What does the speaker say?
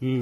ਹੂੰ।